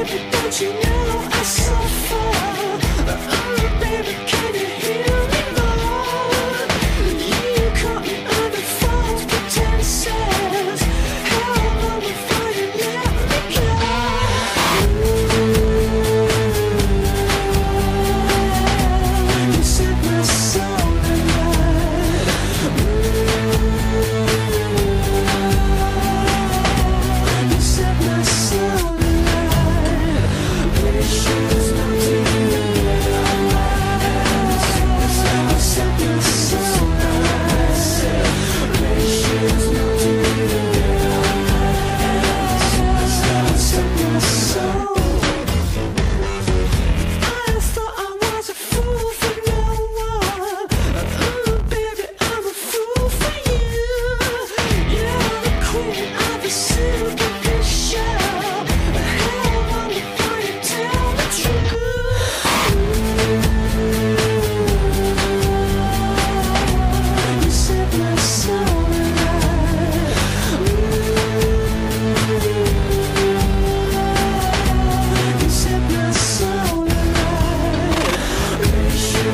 Baby, don't you know I suffer?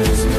choose